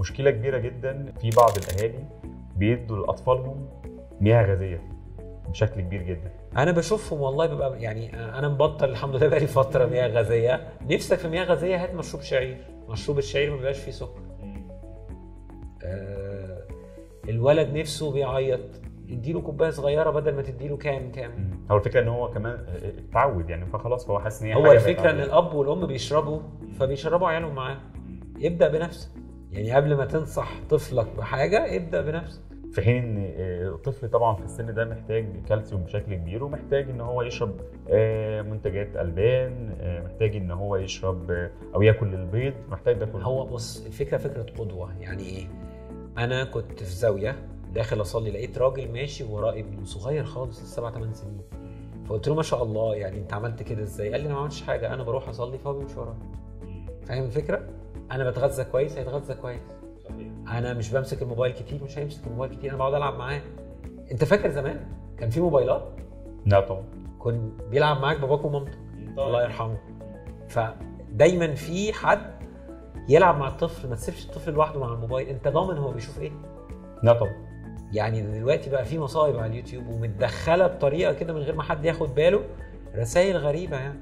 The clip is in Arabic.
مشكلة كبيرة جدا في بعض الأهالي بيدوا لأطفالهم مياه غازية بشكل كبير جدا. أنا بشوفهم والله ببقى يعني أنا مبطل الحمد لله بقالي فترة مياه غازية. نفسك في مياه غازية؟ هات مشروب شعير. مشروب الشعير ما بيبقاش فيه سكر. آه الولد نفسه بيعيط. اديله كوباية صغيرة بدل ما تديله كام كام. هو الفكرة إن هو كمان اتعود يعني. فخلاص هو حاسس إن هي هو الفكرة إن. الأب والأم بيشربوا فبيشربوا عيالهم معاه. ابدأ بنفسك. يعني قبل ما تنصح طفلك بحاجة ابدأ بنفسك. في حين إن آه، الطفل طبعا في السن ده محتاج كالسيوم بشكل كبير ومحتاج إن هو يشرب آه، منتجات ألبان آه، محتاج إن هو يشرب آه، أو ياكل البيض محتاج ده كله. هو بص الفكرة فكرة قدوة. يعني إيه؟ أنا كنت في زاوية داخل أصلي لقيت راجل ماشي وراه ابنه صغير خالص سبع ثمان سنين. فقلت له ما شاء الله يعني أنت عملت كده إزاي؟ قال لي أنا ما عملتش حاجة أنا بروح أصلي فهو بيمشي ورايا. فاهم الفكرة؟ أنا بتغذى كويس هيتغذى كويس. أنا مش بمسك الموبايل كتير مش هيمسك الموبايل كتير أنا بقعد ألعب معاه. أنت فاكر زمان كان في موبايلات؟ لا طبعا. كن بيلعب معاك باباك ومامتك الله يرحمه. فدايما في حد يلعب مع الطفل ما تسيبش الطفل لوحده مع الموبايل. أنت ضامن هو بيشوف إيه؟ لا طبعا. يعني دلوقتي بقى في مصايب على اليوتيوب ومتدخلة بطريقة كده من غير ما حد ياخد باله. رسائل غريبة يعني.